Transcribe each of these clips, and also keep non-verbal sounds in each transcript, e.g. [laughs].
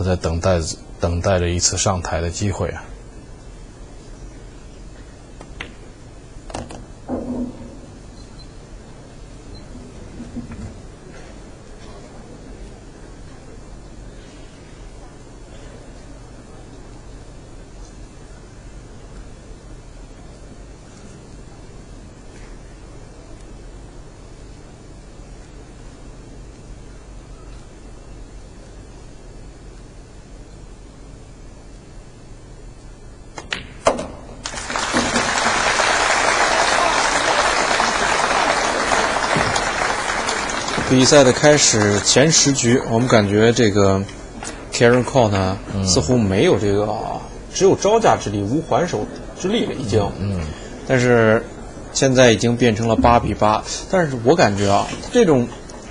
他在等待等待着一次上台的机会啊。比赛的开始前十局，我们感觉这个 Karen Cole 呢，似乎没有这个，只有招架之力，无还手之力了，已经。嗯。但是现在已经变成了八比八，但是我感觉啊，这种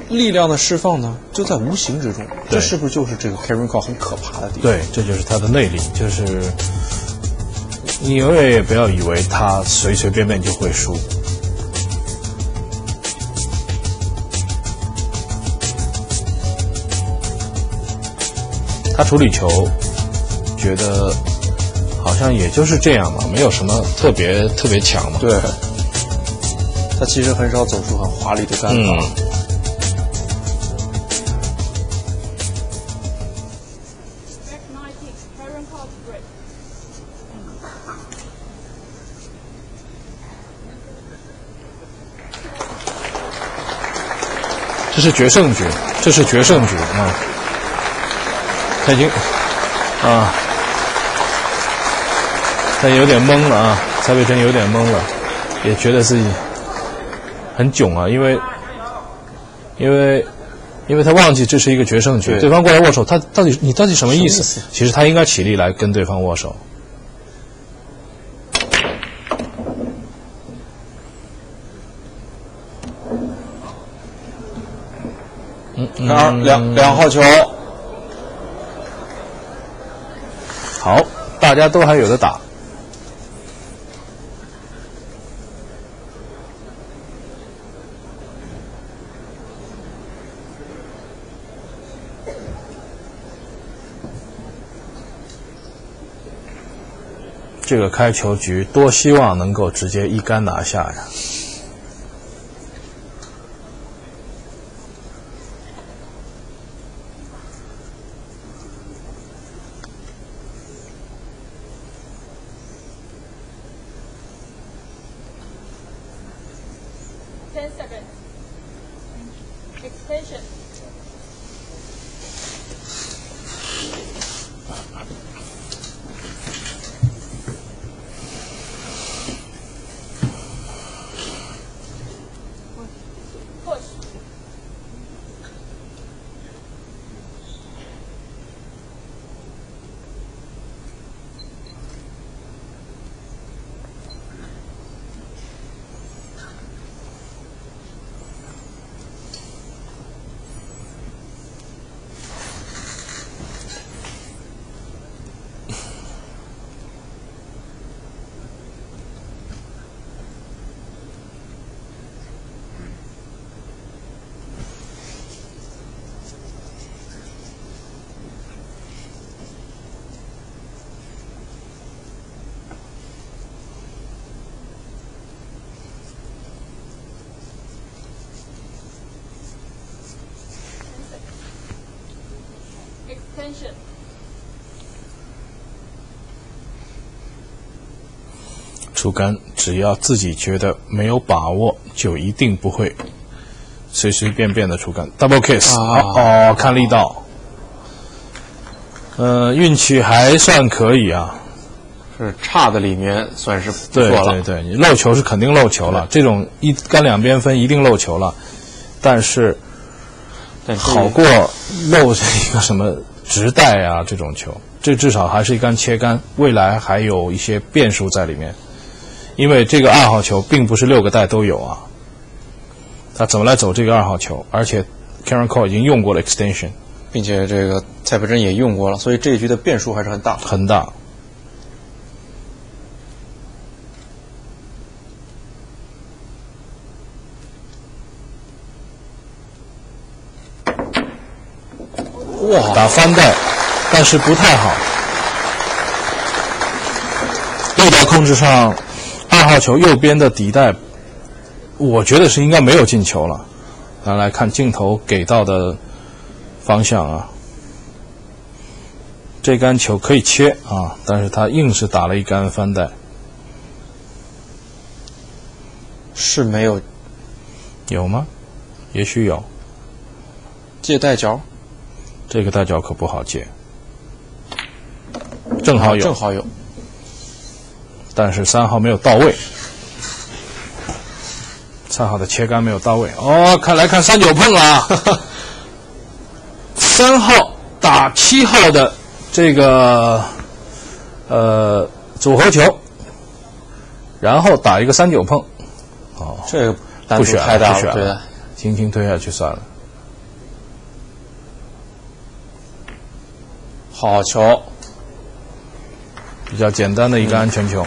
力量的释放呢，就在无形之中。这是不是就是这个 Karen Cole 很可怕的地方？对，这就是他的内力，就是你永远也不要以为他随随便便就会输。他处理球，觉得好像也就是这样嘛，没有什么特别特别强嘛。对，他其实很少走出很华丽的战法。这是决胜局，这是决胜局啊！他已经啊，他有点懵了啊，蔡伟成有点懵了，也觉得自己很囧啊，因为因为因为他忘记这是一个决胜局，对方过来握手，他到底你到底什么意思？其实他应该起立来跟对方握手。嗯，二两两号球。好，大家都还有的打。这个开球局多希望能够直接一杆拿下呀！10 seconds. Extension. 出杆，只要自己觉得没有把握，就一定不会。随随便便的出杆。Double kiss，哦，看力道，呃，运气还算可以啊，是差的里面算是不错了。对对对，你漏球是肯定漏球了，这种一杆两边分一定漏球了，但是好过漏一个什么直带啊这种球，这至少还是一杆切杆，未来还有一些变数在里面。因为这个二号球并不是六个带都有啊，他怎么来走这个二号球？而且 Karen Cole 已经用过了 extension，并且这个蔡培珍也用过了，所以这一局的变数还是很大很大。哇，打翻带，但是不太好。力道控制上，二号球右边的底带，我觉得是应该没有进球了。咱来看镜头给到的方向啊，这杆球可以切啊，但是他硬是打了一杆翻带，是没有有吗？也许有，借带脚，这个大脚可不好接，正好有，正好有，但是三号没有到位，三号的切杆没有到位。哦，看来看三九碰了啊，[laughs] 三号打七号的这个呃组合球，然后打一个三九碰，哦，这个难度不选太大选了。对。轻轻推下去算了。好球，比较简单的一个安全球。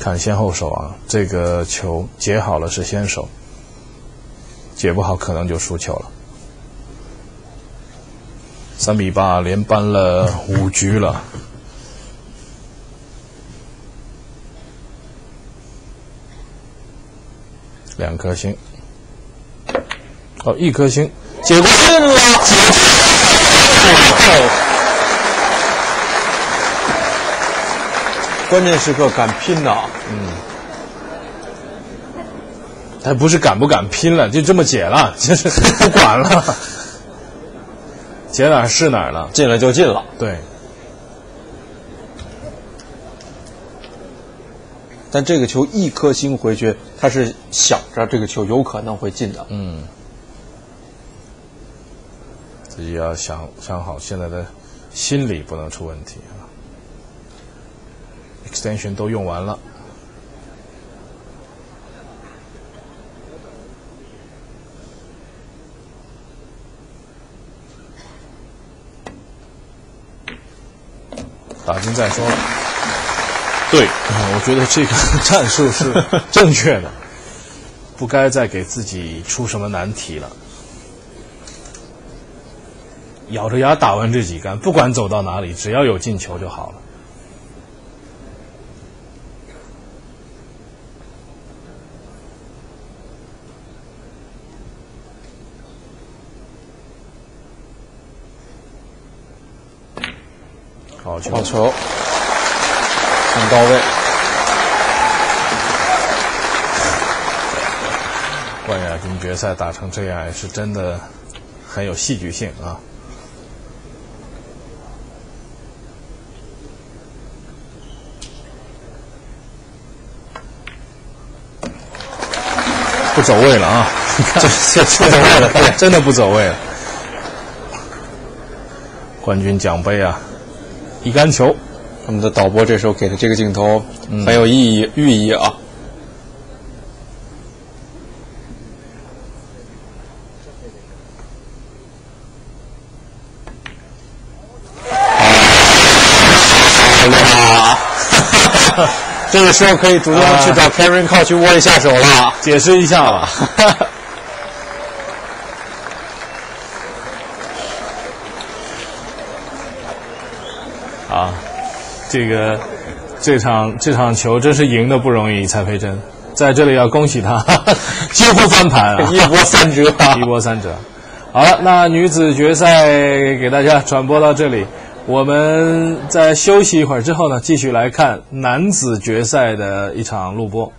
看先后手啊，这个球解好了是先手，解不好可能就输球了。三比八，连扳了五局了。两颗星，哦，一颗星，解过进了，关键时刻敢拼的啊，他不是敢不敢拼了，就这么解了，就是不管了，[laughs] 解哪儿是哪儿了。进了就进了。对，但这个球一颗星回去，他是想着这个球有可能会进的。嗯，自己要想想好现在的心理不能出问题啊。extension 都用完了，打进再说了。对，我觉得这个 [laughs] 战术是正确的，不该再给自己出什么难题了。咬着牙打完这几杆，不管走到哪里，只要有进球就好了。好球，好球，很到位。冠亚军决赛打成这样，也是真的很有戏剧性啊！不走位了啊！[laughs] 这这不走位了，对，真的不走位了。冠军奖杯啊，一杆球，他们的导播这时候给的这个镜头很有意义、寓意啊。[laughs] 这个时候可以主动去找 Karen Call 去握一下手了。解释一下吧。[laughs] 这个这场这场球真是赢的不容易，蔡培真在这里要恭喜他，[laughs] 几乎翻盘啊，一波三折啊 [laughs] 一波三折。好了，那女子决赛给大家转播到这里，我们在休息一会儿之后呢，继续来看男子决赛的一场录播。